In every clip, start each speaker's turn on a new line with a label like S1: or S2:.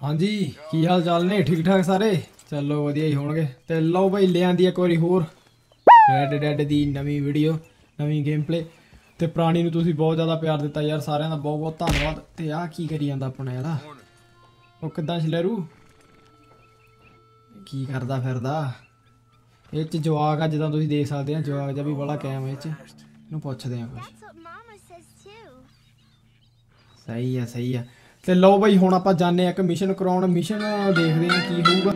S1: ਹਾਂਜੀ ਕੀ ਹਾਲ ਚਾਲ ਨੇ? ਠੀਕ ਠਾਕ ਸਾਰੇ? ਚਲੋ ਵਧੀਆ ਹੀ ਹੋਣਗੇ। ਤੇ ਲਓ ਬਈ ਲੈ ਆਂਦੀ ਇੱਕ ਵਾਰੀ ਹੋਰ। ਰੈਡ ਡੈਡ ਦੀ ਨਵੀਂ ਵੀਡੀਓ ਨਵੀਂ ਗੇਮ ਪਲੇ ਤੇ ਪ੍ਰਾਣੀ ਨੂੰ ਤੁਸੀਂ ਬਹੁਤ ਜ਼ਿਆਦਾ ਪਿਆਰ ਦਿੱਤਾ ਯਾਰ ਸਾਰਿਆਂ ਦਾ ਬਹੁਤ ਬਹੁਤ ਧੰਨਵਾਦ। ਤੇ ਆਹ ਕੀ ਕਰੀ ਜਾਂਦਾ ਆਪਣਾ ਇਹਦਾ ਉਹ ਕਿੱਦਾਂ ਛਲਰੂ ਕੀ ਕਰਦਾ ਫਿਰਦਾ? ਇਹ ਚ ਜਵਾਕ ਆ ਜਿੱਦਾਂ ਤੁਸੀਂ ਦੇਖ ਸਕਦੇ ਆ ਜਵਾਕ ਜਿਹਾ ਵੀ ਬੜਾ ਕਾਇਮ ਇਹ ਚ। ਇਹਨੂੰ ਪੁੱਛਦੇ ਆ ਕੁਝ. ਸਹੀ ਆ ਸਹੀ ਆ। ਤੇ ਲਓ ਬਈ, ਹੁਣ ਆਪਾਂ ਜਾਣੇ ਆ ਇੱਕ ਮਿਸ਼ਨ ਕਰਾਉਣ। ਮਿਸ਼ਨ ਦੇਖਦੇ ਆ ਕੀ ਹੋਊਗਾ।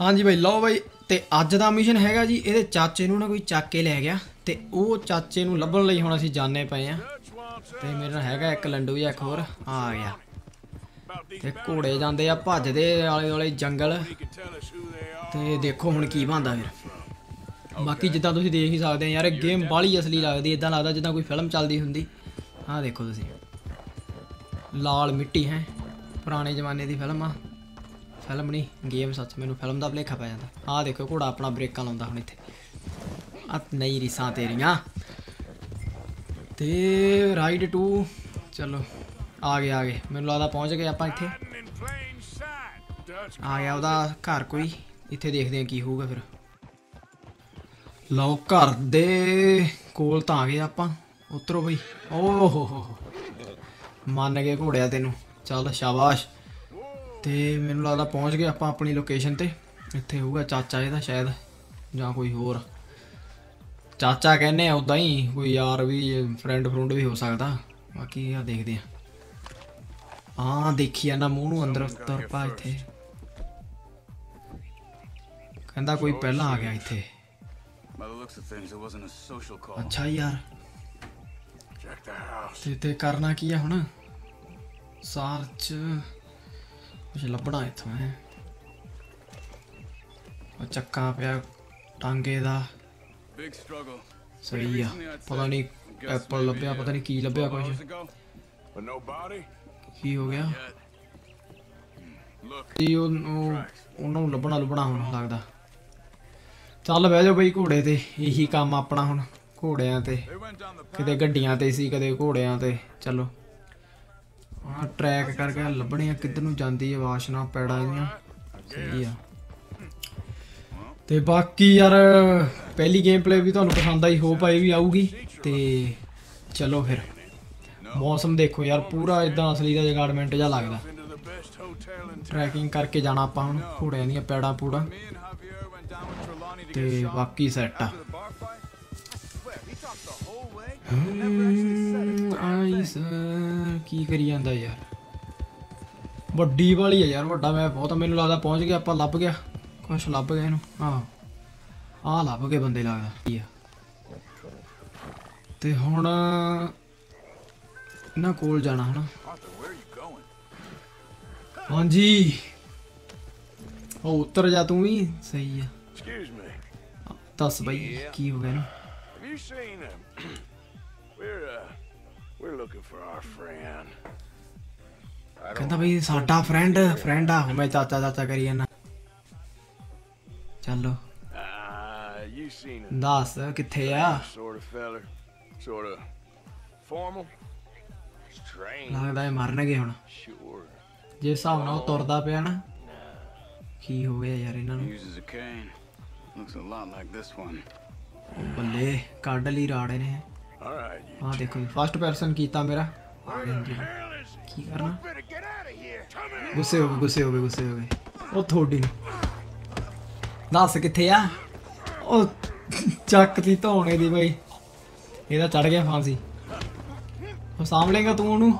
S1: ਹਾਂਜੀ ਬਈ, ਲਓ ਬਈ, ਤੇ ਅੱਜ ਦਾ ਮਿਸ਼ਨ ਹੈਗਾ ਜੀ, ਇਹਦੇ ਚਾਚੇ ਨੂੰ ਨਾ ਕੋਈ ਚੱਕ ਕੇ ਲੈ ਗਿਆ। ਤੇ ਉਹ ਚਾਚੇ ਨੂੰ ਲੱਭਣ ਲਈ ਹੁਣ ਅਸੀਂ ਜਾਣੇ ਪਏ ਆ ਤੇ ਮੇਰੇ ਨਾਲ ਹੈਗਾ ਇੱਕ ਲੰਡੂ ਜਿਹਾ, ਇੱਕ ਹੋਰ, ਆ ਗਿਆ। ਤੇ ਘੋੜੇ ਜਾਂਦੇ ਆ, ਭੱਜਦੇ ਆਲੇ ਦੁਆਲੇ ਜੰਗਲ। ਤੇ ਦੇਖੋ ਹੁਣ ਕੀ ਬਣਦਾ ਫਿਰ। ਬਾਕੀ ਜਿੱਦਾਂ ਤੁਸੀਂ ਦੇਖ ਹੀ ਸਕਦੇ ਆ ਯਾਰ ਇਹ ਗੇਮ ਬਾਲੀ ਅਸਲੀ ਲੱਗਦੀ ਇਦਾਂ ਲੱਗਦਾ ਜਿੱਦਾਂ ਕੋਈ ਫਿਲਮ ਚੱਲਦੀ ਹੁੰਦੀ। ਆਹ ਦੇਖੋ ਤੁਸੀਂ। ਲਾਲ ਮਿੱਟੀ ਹੈ, ਪੁਰਾਣੇ ਜ਼ਮਾਨੇ ਦੀ ਫਿਲਮ ਆ। ਫਿਲਮ ਨਹੀਂ ਗੇਮ ਸੱਚ ਮੈਨੂੰ ਫਿਲਮ ਦਾ ਭਲੇਖਾ ਪੈ ਜਾਂਦਾ। ਆਹ ਦੇਖੋ, ਘੋੜਾ ਆਪਣਾ ਬ੍ਰੇਕਾਂ ਲਾਉਂਦਾ ਹੁਣ ਇੱਥੇ। ਆ ਨਹੀਂ ਰੀਸਾਂ ਤੇਰੀਆਂ। ਤੇ ਰਾਈਡ ਟੂ ਚਲੋ। ਆ ਗਏ ਆ ਗਏ ਮੈਨੂੰ ਲੱਗਦਾ ਪਹੁੰਚ ਗਏ ਆਪਾਂ ਇੱਥੇ। ਆ ਗਿਆ ਉਹਦਾ ਘਰ ਕੋਈ। ਇੱਥੇ ਦੇਖਦੇ ਆ ਕੀ ਹੋਊਗਾ ਫਿਰ। ਲਓ, ਘਰ ਦੇ ਕੋਲ ਤਾਂ ਆ ਗਏ ਆਪਾਂ। ਉਤਰੋ ਬਈ। ਓ ਹੋ ਹੋ ਹੋ ਮੰਨ ਗਏ ਘੋੜਿਆ ਤੈਨੂੰ ਚੱਲ, ਸ਼ਾਬਾਸ਼। ਤੇ ਮੈਨੂੰ ਲੱਗਦਾ ਪਹੁੰਚ ਗਏ ਆਪਾਂ ਆਪਣੀ ਲੋਕੇਸ਼ਨ ਤੇ। ਇੱਥੇ ਹੋਊਗਾ ਚਾਚਾ ਇਹਦਾ ਸ਼ਾਇਦ, ਜਾਂ ਕੋਈ ਹੋਰ। ਚਾਚਾ ਕਹਿੰਦੇ ਆ ਉਦਾਂ ਹੀ, ਕੋਈ ਯਾਰ ਵੀ ਫਰੈਂਡ ਫਰੁੰਡ ਵੀ ਹੋ ਸਕਦਾ। ਬਾਕੀ ਆ ਦੇਖਦੇ ਆ ਹਾਂ ਦੇਖੀ ਜਾਂਦਾ ਮੂੰਹ ਨੂੰ ਅੰਦਰ ਤੁਰ ਪਾ ਇੱਥੇ। ਕਹਿੰਦਾ ਕੋਈ ਪਹਿਲਾਂ ਆ ਗਿਆ ਇੱਥੇ. ਅੱਛਾ ਯਾਰ. ਤੇ ਤੇ ਕਰਨਾ ਕੀ ਆ ਹੁਣ? ਸਰਚ ਕੁਝ ਲੱਭਣਾ ਇੱਥੋਂ ਹੈ। ਉਹ ਚੱਕਾ ਪਿਆ ਟਾਂਗੇ ਦਾ. ਸਹੀ ਆ। ਪਤਾ ਨਹੀਂ ਐਪਲ ਲੱਭਿਆ ਪਤਾ ਨਹੀਂ ਕੀ ਲੱਭਿਆ ਕੁਝ ਕੀ ਹੋ ਗਿਆ? ਜੀ ਉਹ ਉਹ- ਉਹਨੂੰ ਲੱਭਣਾ ਲੱਭਣਾ ਹੁਣ ਲੱਗਦਾ। ਚੱਲ ਬਹਿ ਜਾਓ ਬਈ ਘੋੜੇ ਤੇ, ਇਹੀ ਕੰਮ ਆਪਣਾ ਹੁਣ, ਘੋੜਿਆਂ ਤੇ। ਕਿਤੇ ਗੱਡੀਆਂ ਤੇ ਸੀ, ਕਦੇ ਘੋੜਿਆਂ ਤੇ। ਚਲੋ। ਆ ਟਰੈਕ ਕਰਕੇ ਲੱਭਣੇ ਆ ਕਿੱਧਰ ਨੂੰ ਜਾਂਦੀ ਹੈ ਵਾਸ਼ਨਾ ਪੈੜਾ ਇਹਦੀਆਂ ਸਹੀ ਆ। ਤੇ ਬਾਕੀ ਯਾਰ, ਪਹਿਲੀ ਗੇਮ ਪਲੇ ਵੀ ਤੁਹਾਨੂੰ ਪਸੰਦ ਆਈ ਹੋਪ ਆਈ ਵੀ ਆਊਗੀ। ਤੇ ਚਲੋ ਫਿਰ। ਮੌਸਮ ਦੇਖੋ ਯਾਰ ਪੂਰਾ ਇਦਾਂ ਅਸਲੀ ਦਾ ਜਗਾਰਡਮੈਂਟ ਜਿਹਾ ਲੱਗਦਾ ਟਰੈਕਿੰਗ ਕਰਕੇ ਜਾਣਾ ਆਪਾਂ ਹੁਣ ਘੋੜਿਆਂ ਦੀਆਂ ਪੈੜਾਂ ਪੂੜਾ ਤੇ ਬਾਕੀ ਸੈੱਟ ਆ ਆਈਸ ਕੀ ਕਰੀ ਜਾਂਦਾ ਯਾਰ ਵੱਡੀ ਵਾਲੀ ਆ ਯਾਰ ਵੱਡਾ ਮੈਂ ਬਹੁਤ ਮੈਨੂੰ ਲੱਗਦਾ ਪਹੁੰਚ ਗਿਆ ਆਪਾਂ ਲੱਭ ਗਿਆ ਕੁਛ ਲੱਭ ਗਿਆ ਇਹਨੂੰ ਹਾਂ ਆ ਲੱਭ ਗਏ ਬੰਦੇ ਲੱਗਦਾ ਕੀ ਆ ਤੇ ਹੁਣ ਇਹਨਾਂ ਕੋਲ ਜਾਣਾ ਹਨਾ
S2: Arthur, where are you going?
S1: ਹਾਂਜੀ ਉਹ ਉੱਤਰ ਜਾ ਤੂੰ ਵੀ ਸਹੀ ਆ
S3: Excuse me.
S1: ਦੱਸ ਬਈ ਕੀ ਹੋ ਗਿਆ ਇਹਨੂੰ
S3: Have you seen him? we're uh we're looking for our friend. I don't
S1: ਕਹਿੰਦਾ ਬਈ ਸਾਡਾ ਫਰੈਂਡ ਫਰੈਂਡ ਆ ਮੈਂ ਚਾਚਾ ਚਾਚਾ ਕਰੀ ਜਾਂਦਾ ਚੱਲੋ
S3: uh you seen him.
S1: ਦੱਸ ਕਿੱਥੇ ਆ
S3: Sort of feller. Sort of formal.
S1: ਲੱਗਦਾ ਇਹ ਮਰਨਗੇ ਹੁਣ. ਜੇ ਹਿਸਾਬ ਨਾਲ ਉਹ ਤੁਰਦਾ ਪਿਆ ਨਾ ਕੀ ਹੋ ਗਿਆ ਯਾਰ ਇਹਨਾਂ ਨੂੰ।
S2: Uses a cane. Looks a lot like this one.
S1: ਉਹ ਬੱਲੇ ਕੱਢ ਲਈ ਰਾੜੇ ਨੇ। ਆਹ ਦੇਖੋ ਫਸਟ ਪਰਸਨ ਕੀਤਾ ਮੇਰਾ? ਕੀ ਕਰਨਾ. ਗੁੱਸੇ ਹੋ ਗਏ ਗੁੱਸੇ ਹੋ ਗਏ ਗੁੱਸੇ ਹੋ ਗਏ। ਉਹ ਥੋੜੀ ਦੱਸ ਕਿੱਥੇ ਆ? ਉਹ ਚੱਕ ਦੀ ਧੌਣੇ ਦੀ ਬਈ। ਇਹਦਾ ਚੜ ਗਿਆ ਫਾਂਸੀ। ਉਹ ਸਾਂਭ ਲੇਗਾ ਤੂੰ ਉਹਨੂੰ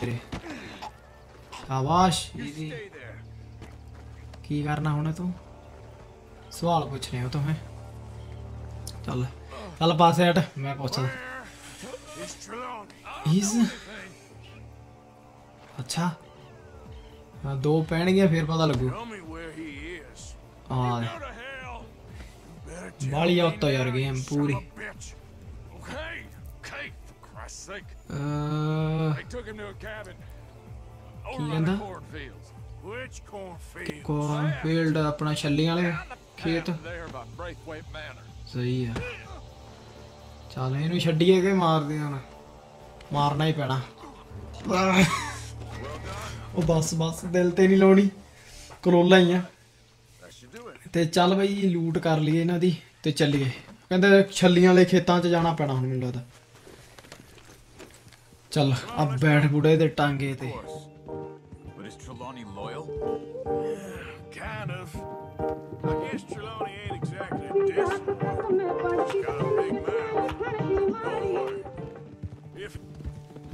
S1: ਤੇਰੇ ਸ਼ਾਬਾਸ਼ easy।
S3: Stay there.
S1: ਕੀ ਕਰਨਾ ਹੁਣ ਤੂੰ ਸਵਾਲ ਪੁੱਛਣੇ ਉਹ ਤੋਂ ਹੈ ਚੱਲ ਚੱਲ ਪਾਸੇ ਹਟ ਮੈਂ ਪੁੱਛਦਾ
S3: It's Trelawney.
S1: ਇਸ ਅੱਛਾ ਹਾਂ ਦੋ ਪੈਣਗੇ ਫਿਰ
S3: cabin.
S1: ਕੀ ਕਹਿੰਦਾ? ਕੋਰਨਫੀਲਡ ਆਪਣਾ ਛੱਲੀਆਂ ਵਾਲੇ ਖੇਤ. ਸਹੀ ਆ। ਚੱਲ ਇਹਨੂੰ ਛੱਡੀਏ ਕਿ ਮਾਰਦੇ ਹੁਣ। ਮਾਰਨਾ ਹੀ ਪੈਣਾ। ਉਹ ਬਸ ਬਸ ਦਿਲ ਤੇ ਨਹੀਂ ਲਾਉਣੀ। ਕਰੋਲਾ ਹੀ ਆ. ਤੇ ਚੱਲ ਬਈ ਲੂਟ ਕਰ ਲਈਏ ਇਹਨਾਂ ਦੀ ਤੇ ਚੱਲੀਏ। ਕਹਿੰਦੇ ਛੱਲੀਆਂ ਵਾਲੇ ਖੇਤਾਂ 'ਚ ਜਾਣਾ ਪੈਣਾ ਹੁਣ ਮੈਨੂੰ ਲੱਗਦਾ। ਚੱਲ ਆ ਬੈਠ ਬੁੜੇ ਦੇ ਟਾਂਗੇ ਤੇ
S4: But is Trelawney loyal?
S3: Kind of. I guess Trelawney ain't exactly a distant one. Got a big mouth. Don't worry. If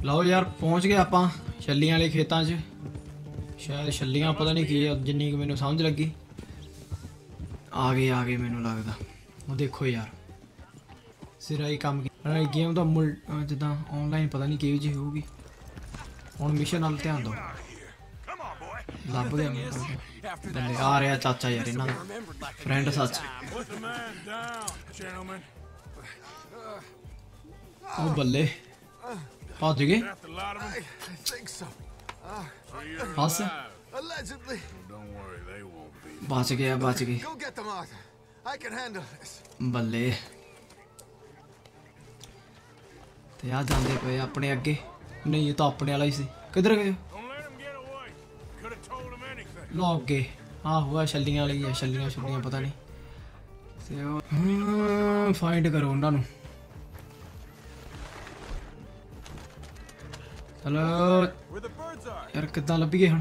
S1: ਲਓ ਯਾਰ ਪਹੁੰਚ ਗਏ ਆਪਾਂ ਛੱਲੀਆਂ ਵਾਲੇ ਖੇਤਾਂ 'ਚ ਸ਼ਾਇਦ ਛੱਲੀਆਂ ਪਤਾ ਨਹੀਂ ਕੀ ਆ ਜਿੰਨੀ ਕੁ ਮੈਨੂੰ ਸਮਝ ਲੱਗੀ ਆ ਗਏ ਆ ਗਏ ਮੈਨੂੰ ਲੱਗਦਾ ਉਹ ਦੇਖੋ ਯਾਰ ਸਿਰਾ ਹੀ ਕੰਮ ਕੀਤਾ ਗੇਮ ਦਾ ਮੁੱਲ ਜਿੱਦਾਂ ਆਨਲਾਈਨ ਪਤਾ ਨਹੀਂ ਕਿਹੋ ਜਿਹੀ ਹੋਊਗੀ ਹੁਣ ਮਿਸ਼ਨ ਨਾਲ ਧਿਆਨ ਦਿਓ ਲੱਭ ਗਿਆ ਬੰਦੇ ਆ ਰਿਹਾ ਚਾਚਾ ਯਾਰ ਇਹਨਾਂ ਦਾ ਫਰੈਂਡ ਸੱਚ ਉਹ ਬੱਲੇ ਭੱਜ ਗਏ ਹੱਸ ਬਚ ਗਿਆ ਬਚ ਗਏ ਬੱਲੇ ਤੇ ਆ ਜਾਂਦੇ ਪਏ ਆਪਣੇ ਅੱਗੇ। ਨਹੀਂ, ਇਹ ਤਾਂ ਆਪਣੇ ਵਾਲਾ ਹੀ ਸੀ। ਕਿੱਧਰ ਗਏ?
S3: Don't
S1: ਲੋ ਅੱਗੇ। ਆ ਹੋਆ ਛੱਲੀਆਂ ਵਾਲੀ ਆ, ਛੱਲੀਆਂ ਛੁੱਲੀਆਂ, ਪਤਾ ਨਹੀਂ। ਤੇ ਉਹ ਫਾਈਂਡ ਕਰੋ ਉਹਨਾਂ ਨੂੰ। ਚਲੋ। ਯਾਰ ਕਿੱਦਾਂ ਲੱਭੀਏ ਹੁਣ?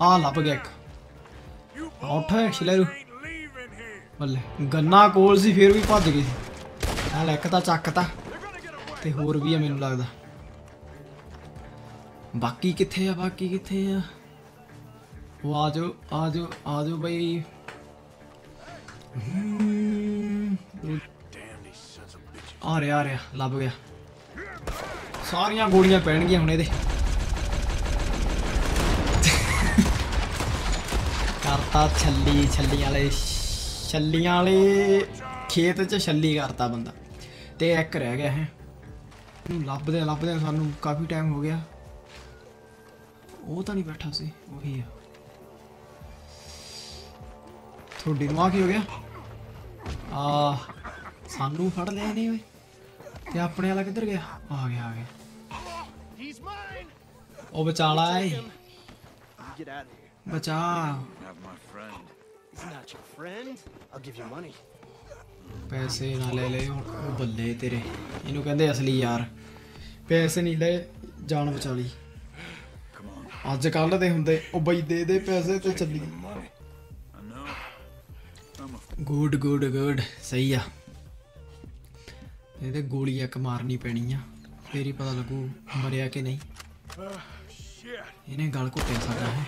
S1: ਆ ਲੱਭ ਗਿਆ ਇੱਕ। ਉੱਠ ਛਲੇਰੂ। ਬੱਲੇ, ਗੰਨਾ ਕੋਲ ਸੀ, ਫਿਰ ਵੀ ਭੱਜ ਗਈ ਸੀ। ਨਾਲ ਇੱਕ ਤਾਂ ਚੱਕਤਾ ਤੇ ਹੋਰ ਵੀ ਆ ਮੈਨੂੰ ਲੱਗਦਾ। ਬਾਕੀ ਕਿੱਥੇ ਆ, ਬਾਕੀ ਕਿੱਥੇ ਆ? ਉਹ ਆ ਜਾਓ ਆ ਜਾਓ ਆ ਜਾਓ ਬਈ। ਆ ਰਿਹਾ ਆ ਰਿਹਾ, ਲੱਭ ਗਿਆ। ਸਾਰੀਆਂ ਗੋਲੀਆਂ ਪੈਣਗੀਆਂ ਹੁਣ ਇਹਦੇ। ਕਰਤਾ ਛੱਲੀ ਛੱਲੀ ਵਾਲੇ, ਛੱਲੀਆਂ ਵਾਲੇ ਖੇਤ 'ਚ ਛੱਲੀ ਕਰਤਾ ਬੰਦਾ। ਤੇ ਇੱਕ ਰਹਿ ਗਿਆ ਹੈ। ਇਹਨੂੰ ਲੱਭਦੇ ਲੱਭਦੇ ਸਾਨੂੰ ਕਾਫੀ ਟਾਈਮ ਹੋ ਗਿਆ ਉਹ ਤਾਂ ਨਹੀਂ ਬੈਠਾ ਸੀ ਉਹੀ ਆ ਤੁਹਾਡੀ ਨੂੰ ਆ ਕੀ ਹੋ ਗਿਆ ਆ ਸਾਨੂੰ ਫੜ ਲਿਆ ਨੇ ਓਏ ਤੇ ਆਪਣੇ ਵਾਲਾ ਕਿੱਧਰ ਗਿਆ ਆ ਗਿਆ ਆ ਗਿਆ. ਉਹ ਬਚਾਲਾ ਏ. ਬਚਾ
S4: Have my friend.
S5: He's not your friend. I'll give you money.
S1: ਪੈਸੇ ਨਾ ਲੈ ਲੈ ਬੱਲੇ ਤੇਰੇ। ਇਹਨੂੰ ਕਹਿੰਦੇ ਅਸਲੀ ਯਾਰ। ਪੈਸੇ ਨਹੀਂ ਲੈ ਜਾਨ ਬਚਾ ਲਈ। ਅੱਜ ਕੱਲ ਦੇ ਹੁੰਦੇ, ਉਹ ਬਈ ਦੇ ਦੇ ਪੈਸੇ ਤੇ ਚੱਲੀ। ਗੁੱਡ ਗੁੱਡ ਗੁੱਡ ਸਹੀ ਆ। ਇਹਦੇ ਗੋਲੀ ਇੱਕ ਮਾਰਨੀ ਪੈਣੀ ਆ ਫੇਰ ਹੀ ਪਤਾ ਲੱਗੂ ਮਰਿਆ ਕਿ ਨਹੀਂ। ਇਹਨੇ ਗਲ ਘੁੱਟਿਆ ਸਾਡਾ ਹੈ।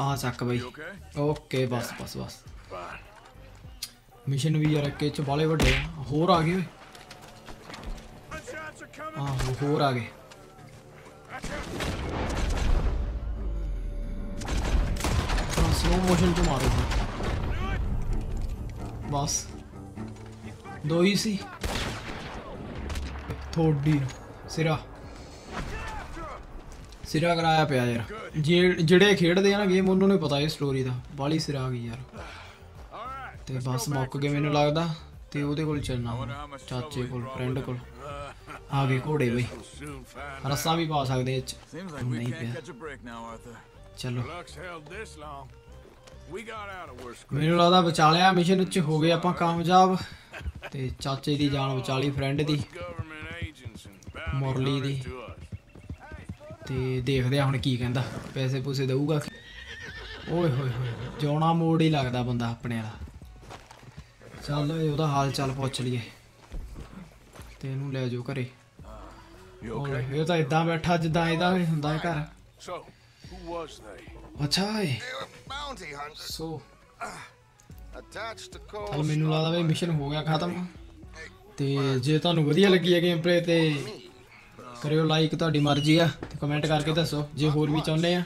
S1: ਆ ਚੱਕ ਬਈ। ਓਕੇ, ਬਸ ਬਸ ਬਸ। ਮਿਸ਼ਨ ਵੀ ਯਾਰ ਇੱਕ ਚ ਬਾਲੇ ਵੱਡੇ ਆ। ਹੋਰ ਆ ਗਏ ਓਏ। ਆਹੋ, ਹੋਰ ਆ ਗਏ। ਸਲੋ ਮੋਸ਼ਨ ਚ ਮਾਰੋ ਬਸ। ਦੋ ਹੀ ਸੀ। ਥੋੜੀ ਸਿਰਾ। ਸਿਰਾ ਕਰਾਇਆ ਪਿਆ ਯਾਰ। ਜੇ- ਜਿਹੜੇ ਖੇਡਦੇ ਆ ਨਾ ਗੇਮ ਉਹਨਾਂ ਨੂੰ ਪਤਾ ਇਹ ਸਟੋਰੀ ਦਾ। ਬਾਲੀ ਸਿਰਾ ਆ ਗਈ ਯਾਰ। ਤੇ ਬਸ ਮੁੱਕ ਗਏ ਮੈਨੂੰ ਲੱਗਦਾ ਤੇ ਉਹਦੇ ਕੋਲ ਚੱਲਣਾ ਚਾਚੇ ਕੋਲ ਫਰੈਂਡ ਕੋਲ। ਆ ਗਏ ਘੋੜੇ ਬਈ ਰੱਸਾ ਵੀ ਪਾ ਸਕਦੇ ਇਹ ਚ। ਨਹੀਂ ਪਿਆ. ਚਲੋ। ਮੈਨੂੰ ਲੱਗਦਾ ਬਚਾ ਲਿਆ ਮਿਸ਼ਨ ਵਿੱਚ ਹੋ ਗਏ ਆਪਾਂ ਕਾਮਯਾਬ। ਤੇ ਚਾਚੇ ਦੀ ਜਾਨ ਬਚਾ ਲਈ ਫਰੈਂਡ ਦੀ। ਮੁਰਲੀ ਦੀ। ਤੇ ਦੇਖਦੇ ਆ ਹੁਣ ਕੀ ਕਹਿੰਦਾ। ਪੈਸੇ ਪੂਸੇ ਦਊਗਾ। ਓਏ ਹੋਏ ਹੋਏ ਜੋਣਾ ਮੋੜ ਹੀ ਲੱਗਦਾ ਬੰਦਾ ਆਪਣੇ ਵਾਲਾ। ਚੱਲ ਓਏ ਉਹਦਾ ਹਾਲ ਚਾਲ ਪੁੱਛ ਲਈਏ। ਤੇ ਇਹਨੂੰ ਲੈ ਜਾਓ ਘਰੇ। ਇਹ ਤਾਂ ਇਦਾਂ ਬੈਠਾ ਜਿੱਦਾਂ ਇਹਦਾ ਵੀ ਹੁੰਦਾ ਹੈ ਘਰ? ਅੱਛਾ ਏ ਸੋ
S2: Cole.
S1: ਮੈਨੂੰ ਲੱਗਦਾ ਵੀ ਮਿਸ਼ਨ ਹੋ ਗਿਆ ਖਤਮ। ਤੇ ਜੇ ਤੁਹਾਨੂੰ ਵਧੀਆ ਲੱਗੀ ਹੈ ਗੇਮ ਪਲੇ ਤੇ ਕਰਿਓ ਲਾਈਕ ਤੁਹਾਡੀ ਮਰਜ਼ੀ ਆ। ਤੇ ਕਮੈਂਟ ਕਰਕੇ ਦੱਸੋ ਜੇ ਹੋਰ ਵੀ ਚਾਹੁੰਦੇ ਆ।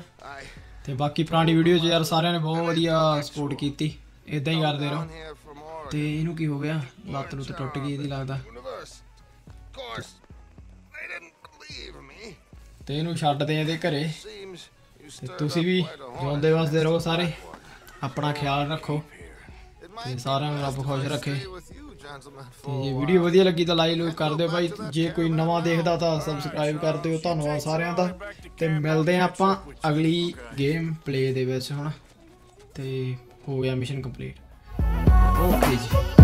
S1: ਤੇ ਬਾਕੀ ਪੁਰਾਣੀ ਵੀਡੀਓ 'ਚ ਯਾਰ ਸਾਰਿਆਂ ਨੇ ਬਹੁਤ ਵਧੀਆ ਸਪੋਰਟ ਕੀਤੀ। ਇਦਾਂ ਹੀ ਕਰਦੇ ਰਹੋ। ਤੇ ਇਹਨੂੰ ਕੀ ਹੋ ਗਿਆ? ਲੱਤ ਨੂੰ ਤੇ ਟੁੱਟ ਗਈ ਇਹਦੀ ਲੱਗਦਾ। ਤੇ ਇਹਨੂੰ ਛੱਡਦੇ ਇਹਦੇ ਘਰੇ। ਤੇ ਤੁਸੀਂ ਵੀ ਜਿਉਂਦੇ ਵਸਦੇ ਰਹੋ ਸਾਰੇ। ਆਪਣਾ ਖਿਆਲ ਰੱਖੋ। ਤੇ ਸਾਰਿਆਂ ਨੂੰ ਰੱਬ ਖੁਸ਼ ਰੱਖੇ। ਤੇ ਜੇ ਵੀਡੀਓ ਵਧੀਆ ਲੱਗੀ ਤਾਂ ਲਾਈਕ ਲੂਕ ਕਰ ਦਿਓ ਭਾਈ। ਜੇ ਕੋਈ ਨਵਾਂ ਦੇਖਦਾ ਤਾਂ ਸਬਸਕ੍ਰਾਈਬ ਕਰ ਦਿਓ। ਧੰਨਵਾਦ ਸਾਰਿਆਂ ਦਾ। ਤੇ ਮਿਲਦੇ ਹਾਂ ਆਪਾਂ ਅਗਲੀ ਗੇਮ ਪਲੇ ਦੇ ਵਿੱਚ ਹੁਣ। ਤੇ ਹੋ ਗਿਆ ਮਿਸ਼ਨ ਕੰਪਲੀਟ ਓਕੇ ਜੀ